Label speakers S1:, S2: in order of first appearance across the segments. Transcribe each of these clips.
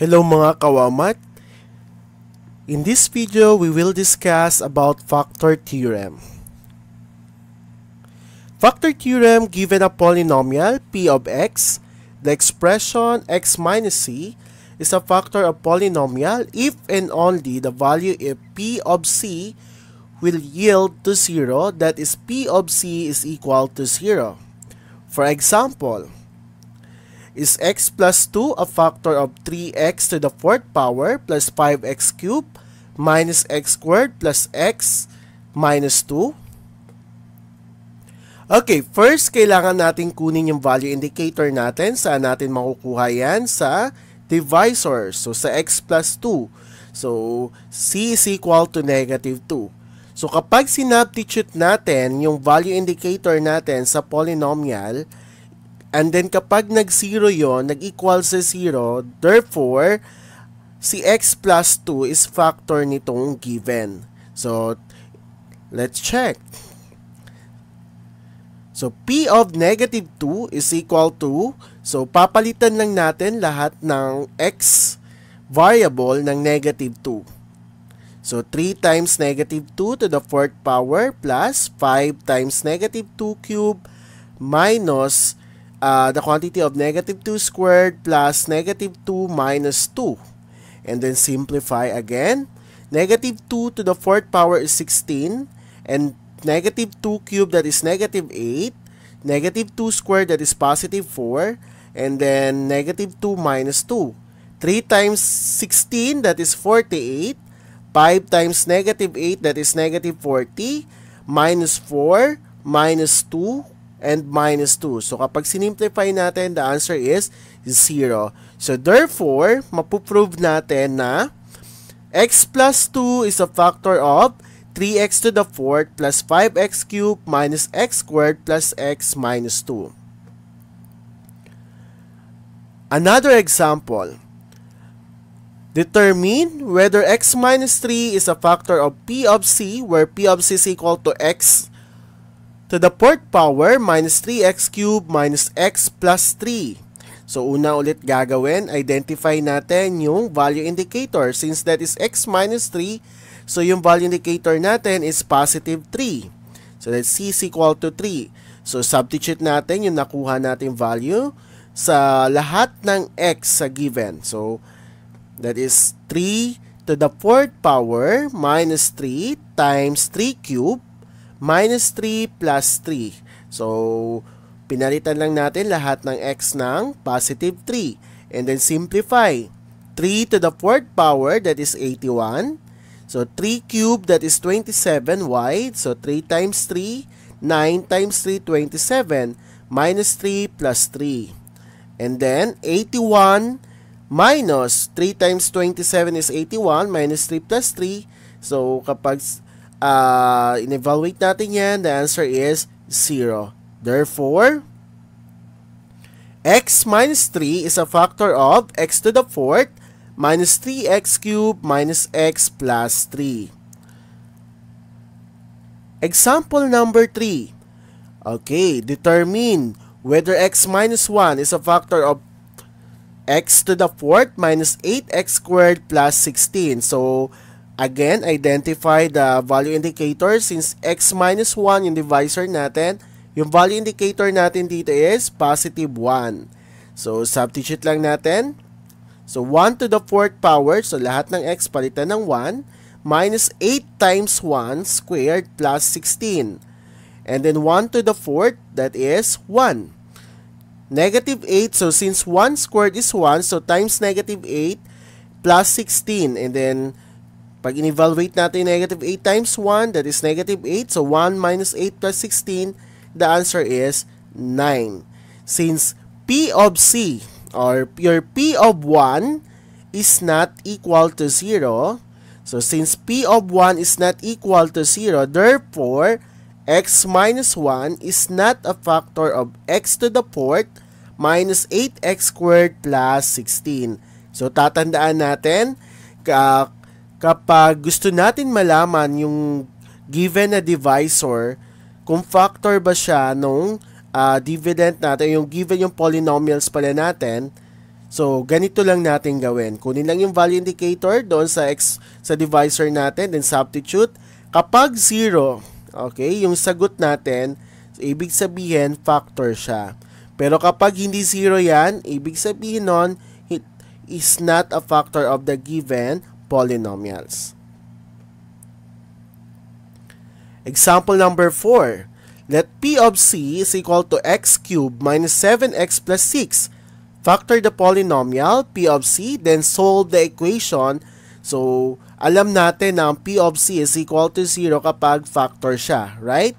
S1: Hello mga kawamat! In this video, we will discuss about factor theorem. Factor theorem given a polynomial p of x, the expression x minus c is a factor of polynomial if and only the value of p of c will yield to 0 that is p of c is equal to 0. For example, is x plus 2 a factor of 3x to the fourth power plus 5x cubed minus x squared plus x minus 2? Okay, first kailangan natin kunin yung value indicator natin. Saan natin makukuha yan? Sa divisor. So, sa x plus 2. So, c is equal to negative 2. So, kapag sinubstitute natin yung value indicator natin sa polynomial, And then kapag nag-0 yon, nag-equal sa 0, therefore, si x plus 2 is factor nitong given. So, let's check. So, p of negative 2 is equal to, so papalitan lang natin lahat ng x variable ng negative 2. So, 3 times negative 2 to the fourth power plus 5 times negative 2 cube minus uh, the quantity of negative 2 squared plus negative 2 minus 2. And then simplify again. Negative 2 to the fourth power is 16. And negative 2 cubed that is negative 8. Negative 2 squared that is positive 4. And then negative 2 minus 2. 3 times 16 that is 48. 5 times negative 8 that is negative 40. Minus 4 minus 2 and minus 2. So kapag sinimplify natin, the answer is 0. So therefore, mapuprove natin na x plus 2 is a factor of 3x to the 4th plus 5x cubed minus x squared plus x minus 2. Another example. Determine whether x minus 3 is a factor of p of c where p of c is equal to x to the fourth power minus 3x cubed minus x plus 3. So, una ulit gagawin, identify natin yung value indicator. Since that is x minus 3, so yung value indicator natin is positive 3. So, that's c is equal to 3. So, substitute natin yung nakuha natin value sa lahat ng x sa given. So, that is 3 to the fourth power minus 3 times 3 cubed minus 3 plus 3. So, pinalitan lang natin lahat ng x ng positive 3. And then simplify. 3 to the fourth power, that is 81. So, 3 cubed, that is 27y. So, 3 times 3, 9 times 3, 27. Minus 3 plus 3. And then, 81 minus 3 times 27 is 81 minus 3 plus 3. So, kapag uh, in-evaluate natin yan, the answer is 0. Therefore, x minus 3 is a factor of x to the fourth minus 3x cubed minus x plus 3. Example number 3. Okay, determine whether x minus 1 is a factor of x to the fourth minus 8x squared plus 16. So, Again, identify the value indicator since x minus 1 yung divisor natin. Yung value indicator natin dito is positive 1. So, substitute lang natin. So, 1 to the 4th power. So, lahat ng x palitan ng 1. Minus 8 times 1 squared plus 16. And then 1 to the 4th, that is 1. Negative 8, so since 1 squared is 1, so times negative 8 plus 16. And then pag in-evaluate natin negative 8 times 1, that is negative 8. So 1 minus 8 plus 16, the answer is 9. Since P of C or your P of 1 is not equal to 0, so since P of 1 is not equal to 0, therefore, x minus 1 is not a factor of x to the fourth minus 8x squared plus 16. So, tatandaan natin, uh, kapag gusto natin malaman yung given na divisor, kung factor ba siya nung uh, dividend natin, yung given yung polynomials pala natin, So, ganito lang natin gawin. Kunin lang yung value indicator doon sa x sa divisor natin, then substitute. Kapag 0, okay, yung sagot natin, ibig sabihin factor siya. Pero kapag hindi 0 yan, ibig sabihin nun, it is not a factor of the given polynomials. Example number 4. Let P of C is equal to x cubed minus 7x plus 6 factor the polynomial P of C, then solve the equation. So, alam natin na ang P of C is equal to 0 kapag factor siya, right?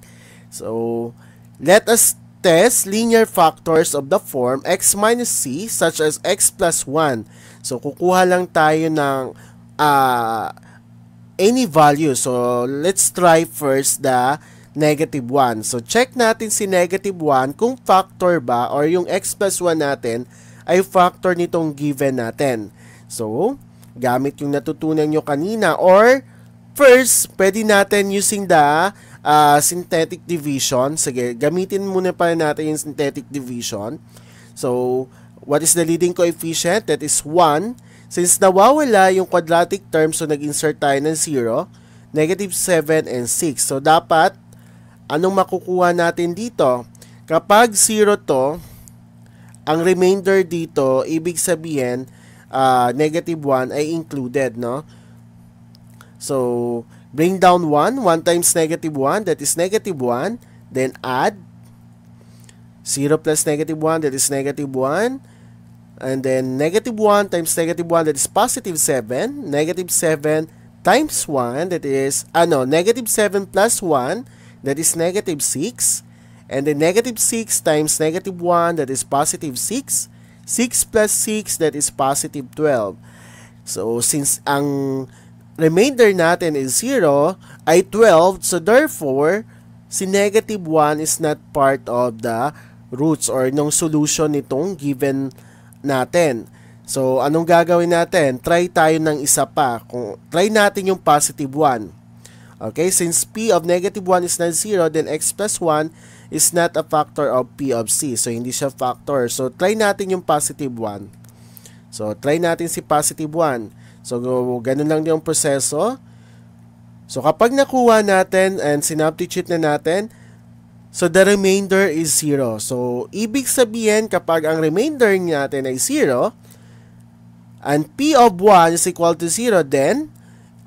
S1: So, let us test linear factors of the form x minus c such as x plus 1. So, kukuha lang tayo ng uh, any value. So, let's try first the negative 1. So, check natin si negative 1 kung factor ba or yung x plus 1 natin ay factor nitong given natin. So, gamit yung natutunan nyo kanina or first, pwede natin using the uh, synthetic division. Sige, gamitin muna pa natin yung synthetic division. So, what is the leading coefficient? That is 1. Since nawawala yung quadratic term, so nag-insert tayo ng 0, negative 7 and 6. So, dapat, anong makukuha natin dito? Kapag 0 to, ang remainder dito, ibig sabihin, uh, negative 1 ay included, no? So, bring down 1. 1 times negative 1, that is negative 1. Then add 0 plus negative 1, that is negative 1. And then negative 1 times negative 1, that is positive 7. Negative 7 times 1, that is, ah, ano, negative 7 plus 1, that is negative 6. And then negative 6 times negative 1, that is positive 6. 6 plus 6, that is positive 12. So, since ang remainder natin is 0, ay 12. So, therefore, si negative 1 is not part of the roots or nung solution nitong given natin. So, anong gagawin natin? Try tayo ng isa pa. Kung, try natin yung positive 1. Okay, since p of negative 1 is not 0, then x plus 1 is not a factor of P of C. So, hindi siya factor. So, try natin yung positive 1. So, try natin si positive 1. So, ganun lang yung proseso. So, kapag nakuha natin and sinubstitute na natin, so the remainder is 0. So, ibig sabihin kapag ang remainder natin ay 0, and P of 1 is equal to 0, then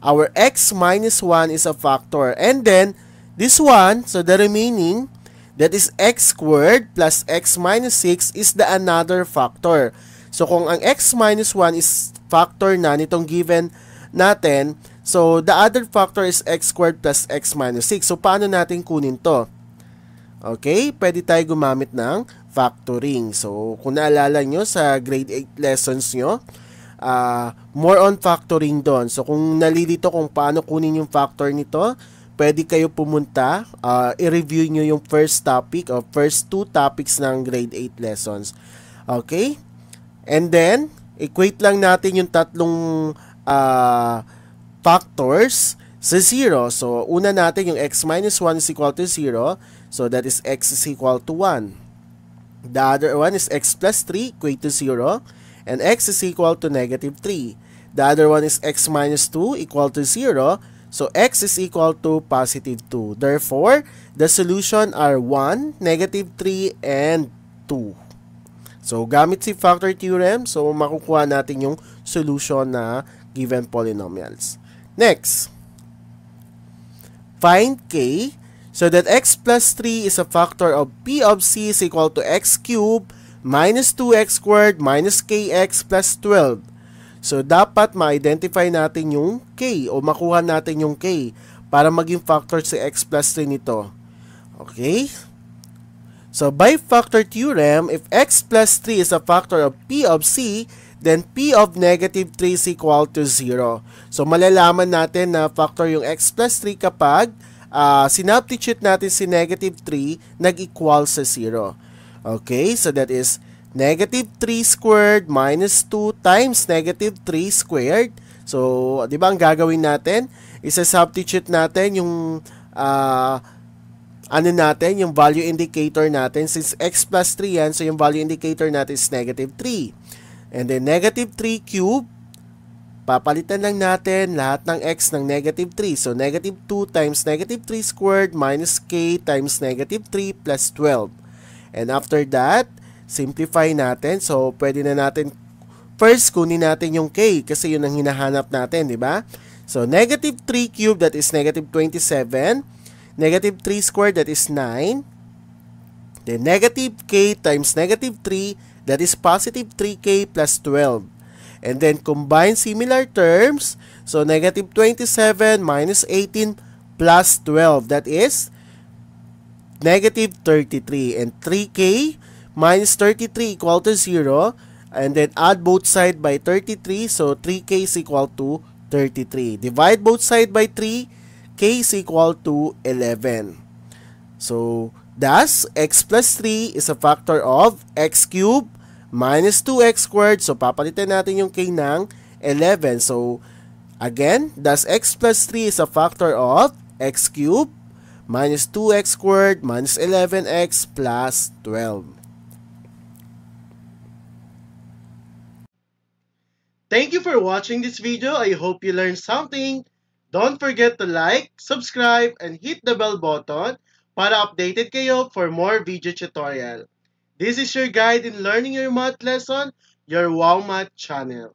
S1: our x minus 1 is a factor. And then, this one, so the remaining, That is x squared plus x minus 6 is the another factor. So kung ang x minus 1 is factor na nitong given natin, so the other factor is x squared plus x minus 6. So paano natin kunin to? Okay, pwede tayo gumamit ng factoring. So kung naalala nyo sa grade 8 lessons nyo, uh, more on factoring doon. So kung nalilito kung paano kunin yung factor nito, pwede kayo pumunta, uh, i-review nyo yung first topic or first two topics ng grade 8 lessons. Okay? And then, equate lang natin yung tatlong uh, factors sa 0. So, una natin yung x minus 1 is equal to 0. So, that is x is equal to 1. The other one is x plus 3 equate to 0. And x is equal to negative 3. The other one is x minus 2 equal to 0. So, x is equal to positive 2. Therefore, the solution are 1, negative 3, and 2. So, gamit si factor theorem, so makukuha natin yung solution na given polynomials. Next, find k so that x plus 3 is a factor of p of c is equal to x cubed minus 2x squared minus kx plus 12. So, dapat ma-identify natin yung k o makuha natin yung k para maging factor si x plus 3 nito. Okay? So, by factor theorem, if x plus 3 is a factor of p of c, then p of negative 3 is equal to 0. So, malalaman natin na factor yung x plus 3 kapag uh, sinubstitute natin si negative 3, nag-equal sa 0. Okay? So, that is negative 3 squared minus 2 times negative 3 squared. So, di ba ang gagawin natin? Isa-substitute natin yung uh, ano natin, yung value indicator natin. Since x plus 3 yan, so yung value indicator natin is negative 3. And then negative 3 cube, papalitan lang natin lahat ng x ng negative 3. So negative 2 times negative 3 squared minus k times negative 3 plus 12. And after that, simplify natin. So pwede na natin first kunin natin yung k kasi yun ang hinahanap natin, di ba? So negative 3 cube that is negative 27. Negative 3 squared that is 9. Then negative k times negative 3 that is positive 3k plus 12. And then combine similar terms. So negative 27 minus 18 plus 12. That is negative 33. And 3k minus 33 equal to 0. And then add both side by 33. So 3k is equal to 33. Divide both side by 3. k is equal to 11. So thus x plus 3 is a factor of x cubed minus 2x squared. So, papalitan natin yung k ng 11. So, again, thus x plus 3 is a factor of x cubed minus 2x squared minus 11x plus 12. Thank you for watching this video. I hope you learned something. Don't forget to like, subscribe, and hit the bell button para updated kayo for more video tutorial. This is your guide in learning your math lesson, your Wow Math channel.